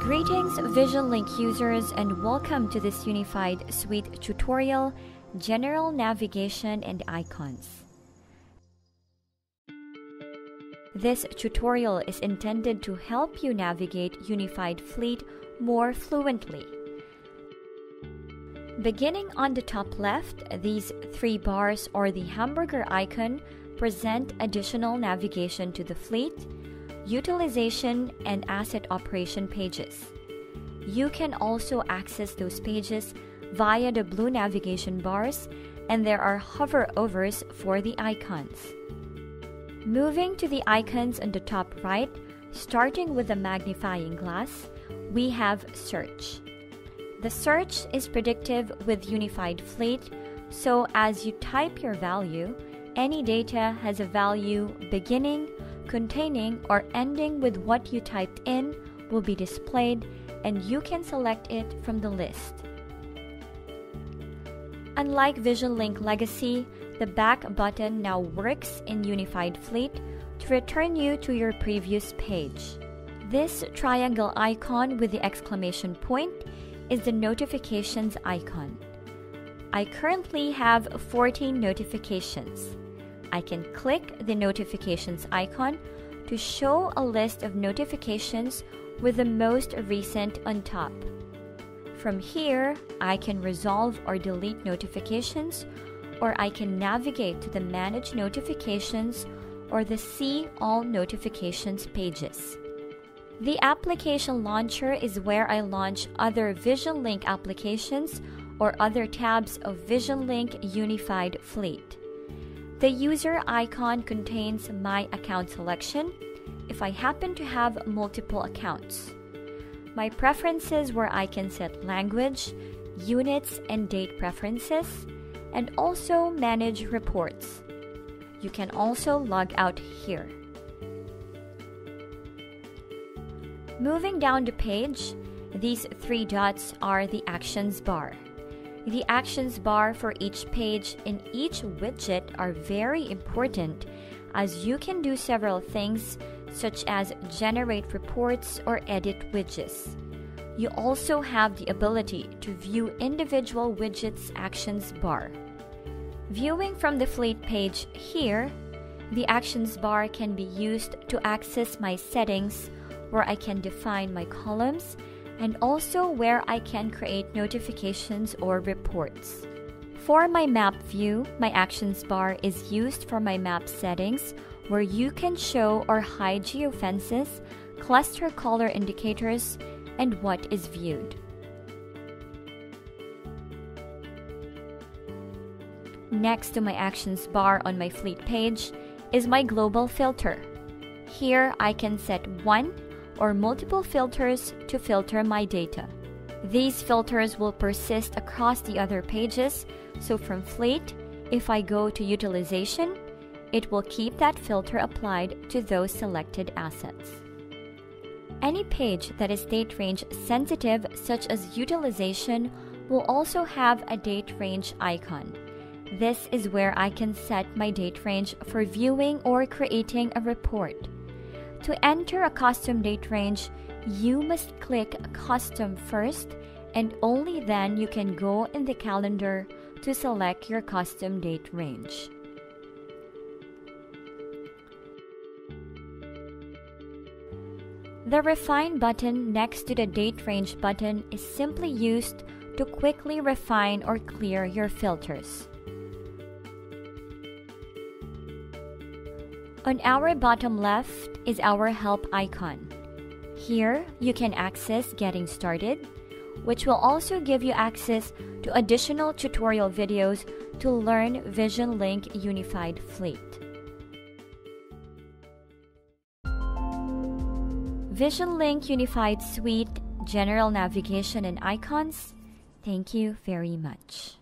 Greetings VisionLink users and welcome to this unified suite tutorial, General Navigation and Icons. This tutorial is intended to help you navigate Unified Fleet more fluently. Beginning on the top left, these three bars or the hamburger icon present additional navigation to the fleet, utilization, and asset operation pages. You can also access those pages via the blue navigation bars, and there are hover overs for the icons. Moving to the icons on the top right, starting with the magnifying glass, we have Search. The search is predictive with Unified Fleet, so as you type your value, any data has a value beginning, containing, or ending with what you typed in will be displayed and you can select it from the list. Unlike VisionLink Legacy, the back button now works in Unified Fleet to return you to your previous page. This triangle icon with the exclamation point is the notifications icon. I currently have 14 notifications. I can click the notifications icon to show a list of notifications with the most recent on top. From here, I can resolve or delete notifications, or I can navigate to the Manage Notifications or the See All Notifications pages. The application launcher is where I launch other VisionLink applications or other tabs of VisionLink Unified Fleet. The user icon contains my account selection if I happen to have multiple accounts. My preferences where I can set language, units, and date preferences, and also manage reports. You can also log out here. Moving down the page, these three dots are the actions bar. The actions bar for each page in each widget are very important as you can do several things such as generate reports or edit widgets. You also have the ability to view individual widgets actions bar. Viewing from the fleet page here, the actions bar can be used to access my settings where I can define my columns and also where I can create notifications or reports. For my map view, my actions bar is used for my map settings where you can show or hide geofences, cluster color indicators, and what is viewed. Next to my actions bar on my fleet page is my global filter. Here I can set one or multiple filters to filter my data. These filters will persist across the other pages, so from Fleet, if I go to Utilization, it will keep that filter applied to those selected assets. Any page that is date range sensitive, such as utilization, will also have a date range icon. This is where I can set my date range for viewing or creating a report. To enter a custom date range, you must click Custom first, and only then you can go in the calendar to select your custom date range. The Refine button next to the Date Range button is simply used to quickly refine or clear your filters. On our bottom left is our help icon. Here, you can access Getting Started, which will also give you access to additional tutorial videos to learn VisionLink Unified Fleet. VisionLink Unified Suite, General Navigation and Icons, thank you very much.